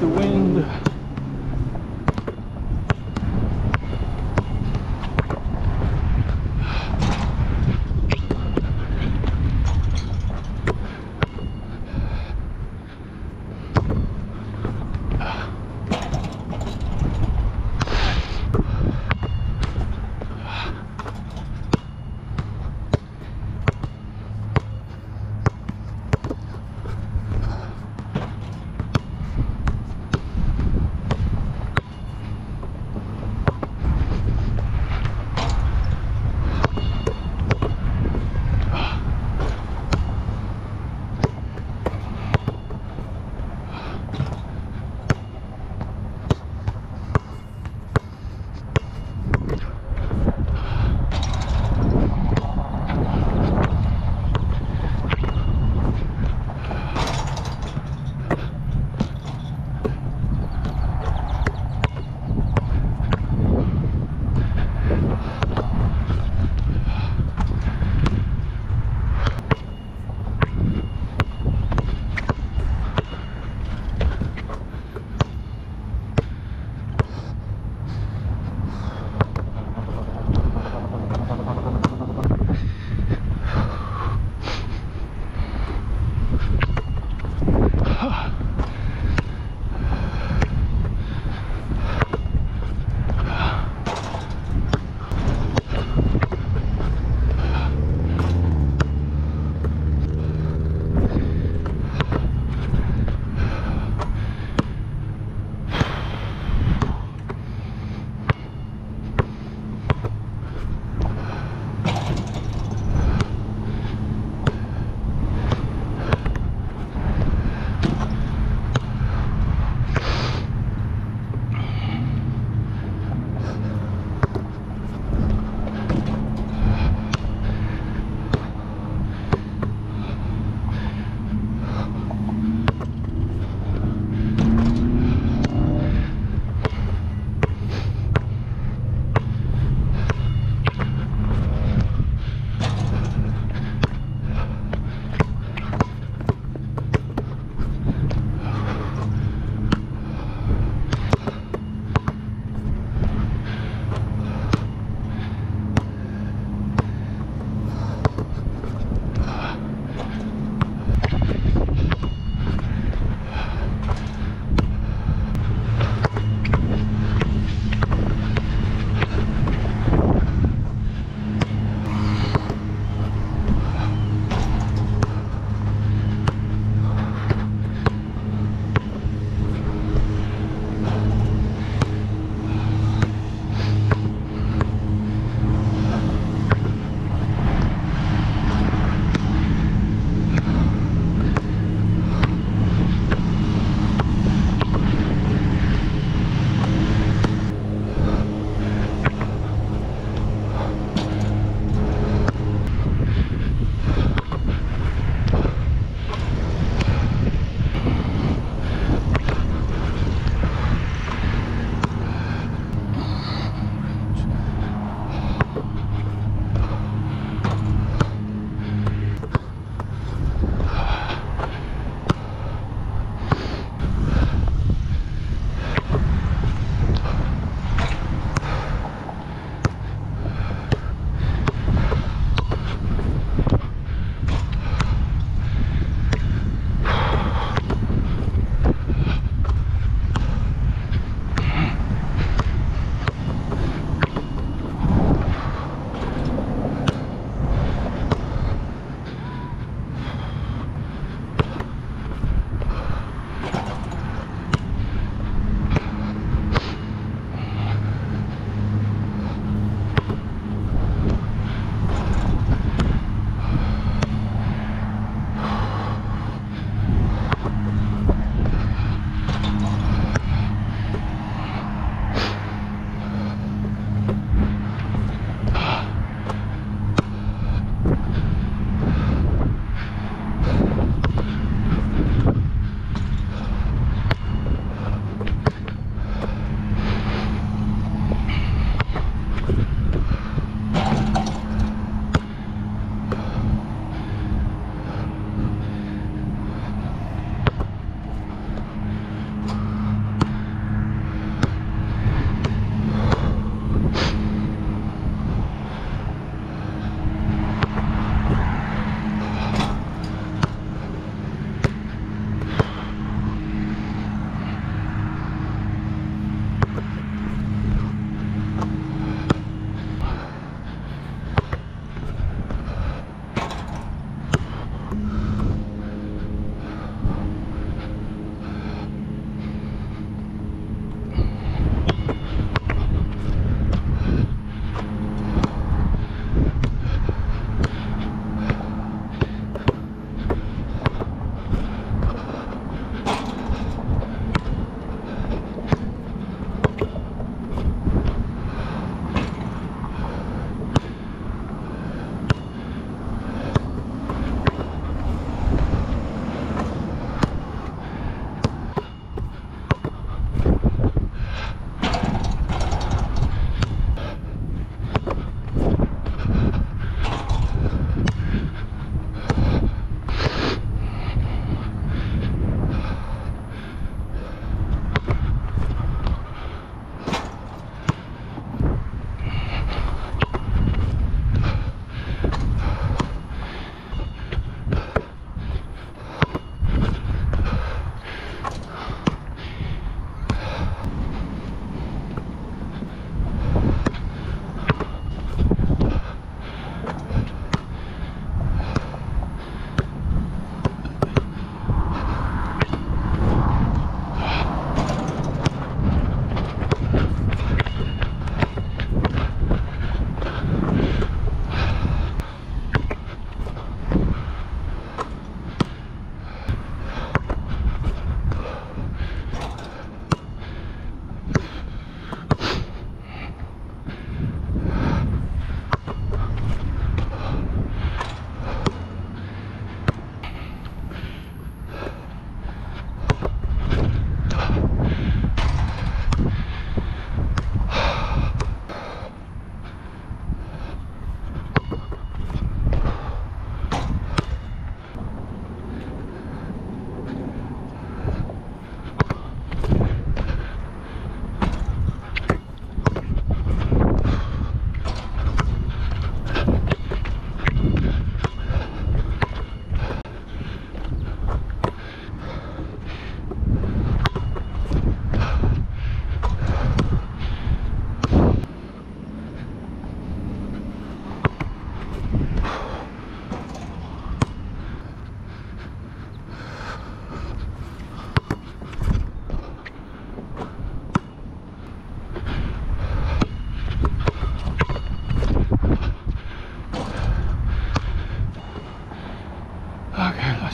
the wind.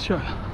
Sure.